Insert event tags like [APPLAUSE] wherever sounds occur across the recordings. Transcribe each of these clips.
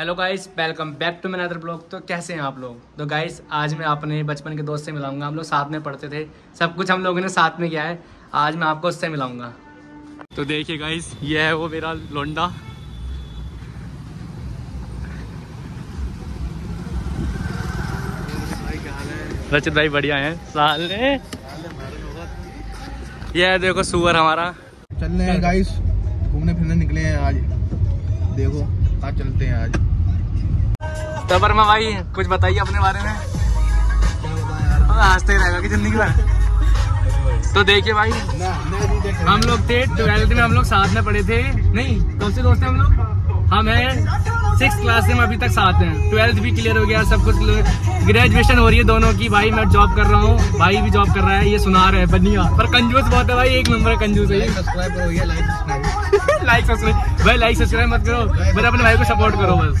Hello guys welcome back to मेरा other blog तो कैसे हैं आप लोग? तो गाइस आज मैं अपने बचपन के दोस्त से मिलाऊँगा। हम लोग साथ में पढ़ते थे। सब कुछ हम लोगों ने साथ में किया है। आज मैं आपको उससे मिलाऊँगा। तो देखिए गाइस ये है वो मेरा लोंडा। रचित भाई बढ़िया हैं। साले। ये है देखो, सुअर हमारा। चल रहे हैं गाइस घूमने फिरने निकले हैं आज। देखो चलते हैं आज। तो वर्मा भाई कुछ बताइए अपने बारे में। हाँ, हँसते रहेगा कि ज़िंदगी भर। तो देखिए भाई हम लोग थे ट्वेल्थ में हम लोग साथ में पढ़े थे। नहीं कौन से दोस्त हैं हम लोग? हम हैं सिक्स क्लास हम अभी तक साथ हैं। ट्वेल्थ भी क्लियर हो गया सब कुछ ग्रेजुएशन हो रही है दोनों की भाई मैं जॉब कर रहा हूँ भाई भी जॉब कर रहा है ये सुना रहे हैं बनिया। पर कंजूस बहुत है भाई एक नंबर कंजूस है लाइक सब्सक्राइब [LAUGHS] भाई लाइक सब्सक्राइब मत करो बस अपने भाई को सपोर्ट करो बस।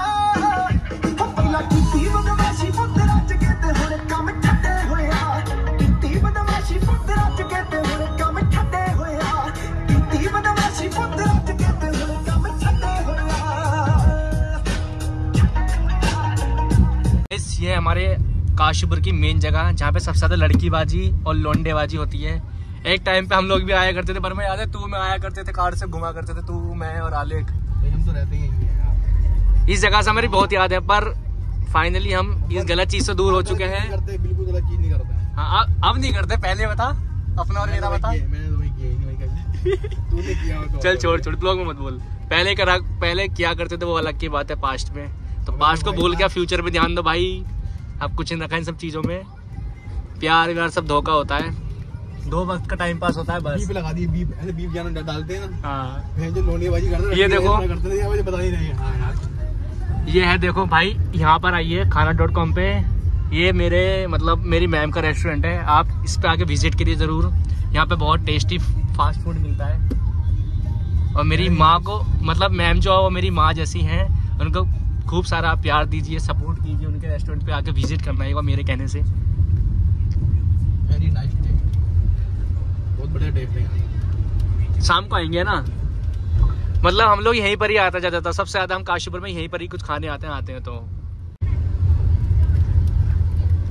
इस ये हमारे काशीपुर की मेन जगह जहाँ पे सबसे ज़्यादा लड़कीबाजी और लोंडेबाजी होती है। एक टाइम पे हम लोग भी आया करते थे पर मैं याद है तू मैं आया करते थे कार से घुमा करते थे तू मैं और आलेख। हम तो रहते ही। इस जगह से हमारी बहुत याद है पर फाइनली हम इस गलत चीज़ से दूर हो चुके हैं। बिल्कुल गलत चीज़ नहीं करते हाँ अब नहीं करते पहले बता अपना और मेरा बता। तो मैंने तो [LAUGHS] तो चल छोड़ छोड़ ब्लॉग में मत बोल। पहले करा पहले क्या करते थे वो अलग की बात है पास्ट में। तो पास्ट को भूल के फ्यूचर में ध्यान दो भाई। अब कुछ नहीं रखा इन सब चीज़ों में। प्यार व्यार सब धोखा होता है। दो वक्त का टाइम पास होता है बस। बीप लगा दिए बीप ऐसे बीप जाना डालते हैं ना। हाँ। जो लोनियाबाजी करते ये देखो। करते बता ही नहीं है। हाँ ये है देखो भाई यहाँ पर आइए खाना डॉट कॉम पे। ये मेरे मतलब मेरी मैम का रेस्टोरेंट है। आप इस पे आके विज़िट करिए ज़रूर। यहाँ पे बहुत टेस्टी फास्ट फ़ूड मिलता है। और मेरी माँ को मतलब मैम जो है वो मेरी माँ जैसी हैं। उनको खूब सारा प्यार दीजिए सपोर्ट कीजिए उनके रेस्टोरेंट पे आके विज़िट करना है मेरे कहने से। वेरी नाइस डे बहुत बढ़िया टेस्ट है। शाम को आएँगे ना? मतलब हम लोग यहीं पर ही आता जाता था सबसे ज़्यादा हम काशीपुर में यहीं पर ही कुछ खाने आते हैं आते हैं तो।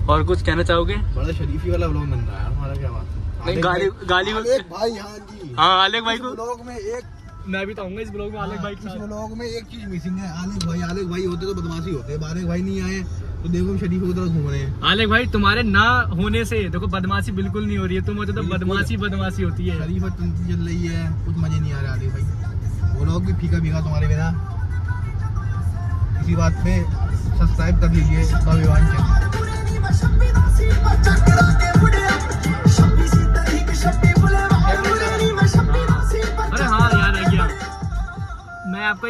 और कुछ कहना चाहोगे? बड़ा शरीफी वाला ब्लॉग बन रहा है हमारा क्या बात है? नहीं गाली गाली भाई हाँ जी। हाँ आलेख भाई को ब्लॉग में एक मैं भी तो आऊँगा इस ब्लॉग में आलेख भाई इस ब्लॉग में एक चीज़ मिसिंग है आलेख भाई आलेख भाई होते तो बदमाशी होते आलेख भाई नहीं आए तो देखो शरीफ की तरह घूम रहे हैं। आलेख भाई तुम्हारे ना होने से देखो बदमाशी बिल्कुल नहीं हो रही है तुम होते तो बदमाशी बदमाशी होती है। शरीफ चल रही है कुछ मज़े नहीं आ रहे आलेख भाई। वो लोग भी फीका फीका तुम्हारे बिना। इसी बात पे सब्सक्राइब कर लीजिए चैनल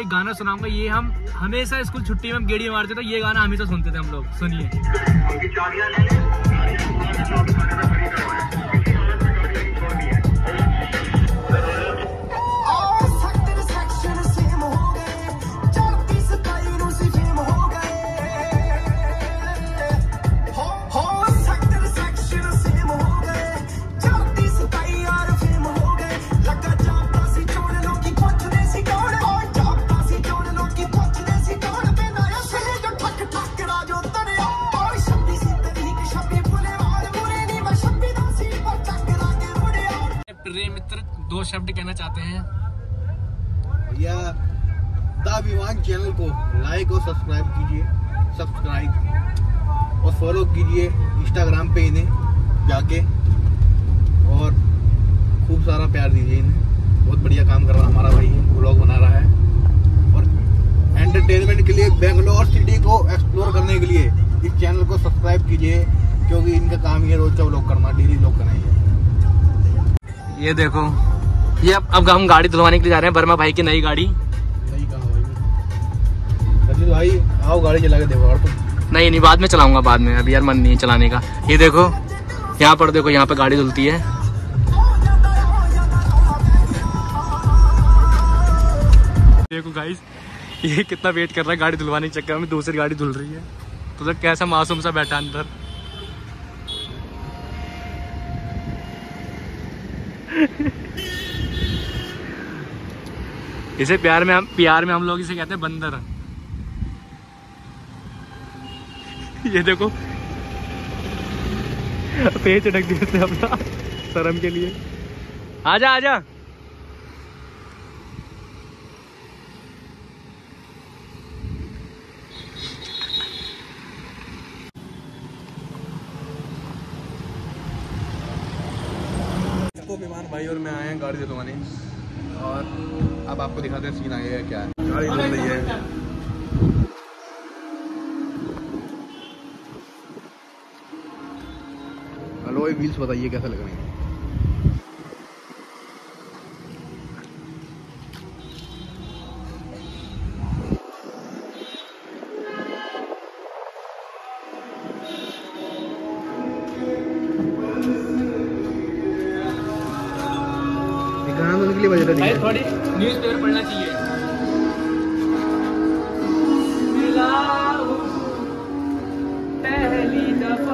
एक गाना सुनाऊँगा, ये हम हमेशा स्कूल छुट्टी में हम गेड़ी मारते थे, ये गाना हमेशा सुनते थे हम लोग, सुनिए। प्रिय मित्र दो शब्द कहना चाहते हैं। भैया दाभिमान चैनल को लाइक और सब्सक्राइब कीजिए सब्सक्राइब और फॉलो कीजिए इंस्टाग्राम पे इन्हें जाके और खूब सारा प्यार दीजिए इन्हें। बहुत बढ़िया काम कर रहा है हमारा भाई ब्लॉग बना रहा है। और एंटरटेनमेंट के लिए बेंगलोर सिटी को एक्सप्लोर करने के लिए इस चैनल को सब्सक्राइब कीजिए, क्योंकि इनका काम ये रोज का ब्लॉग करना डेली ब्लॉग करना ही है। ये देखो। ये अब अब हम गाड़ी धुलवाने के लिए जा रहे हैं वर्मा भाई की नई गाड़ी। नहीं भाई? आओ गाड़ी चला के देखो और तुम नहीं नहीं बाद में चलाऊँगा बाद में। अभी यार मन नहीं है चलाने का। ये देखो यहाँ पर देखो यहाँ पर गाड़ी धुलती है। देखो गाइस ये कितना वेट कर रहा है गाड़ी धुलवाने के चक्कर में दूसरी गाड़ी धुल रही है। तो, तो कैसा मासूम सा बैठा अंदर। इसे प्यार में हम प्यार में हम लोग इसे कहते हैं बंदर। [LAUGHS] ये देखो। पेज चटक दिए अपना, शर्म के लिए। आजा आजा। विमान भाई और मैं आए हैं गाड़ी दिलवाने। और अब आपको दिखाते हैं सीन आया है क्या है। गाड़ी रही है। हेलो ये व्हील्स बताइए कैसा लग रहे हैं? थोड़ी न्यूज़ पेपर पढ़ना चाहिए। पहली दफ़ा।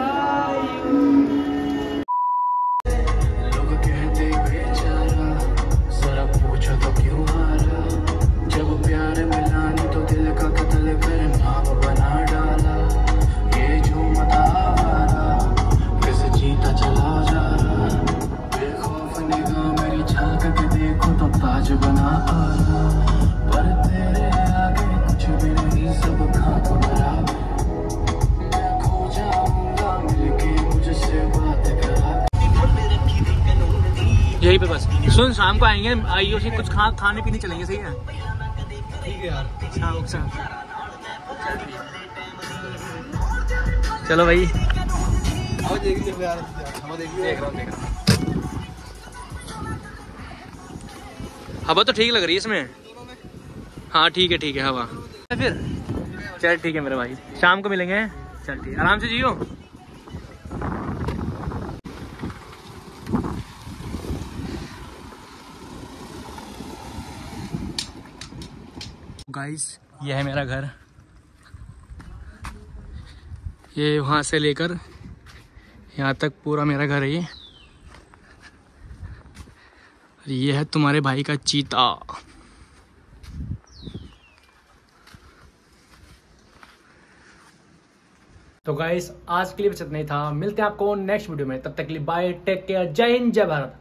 सुन शाम को आएँगे आइयो से कुछ खा खाने पीने चलेंगे सही है? ठीक है यार। शाम शाम चलो भाई। हवा देखिए यार देखिए देख रहा हूँ। देख रहा हूँ हवा तो ठीक लग रही है इसमें। हाँ ठीक है ठीक है हवा। फिर। चल ठीक है मेरे भाई। शाम को मिलेंगे। चल ठीक है। आराम से जियो। गाइस ये है मेरा घर। ये वहाँ से लेकर यहाँ तक पूरा मेरा घर है ये। ये है तुम्हारे भाई का चीता। तो गाइस आज के लिए बस इतना ही था। मिलते हैं आपको नेक्स्ट वीडियो में। तब तक के लिए बाय टेक केयर जय हिंद, जय भारत।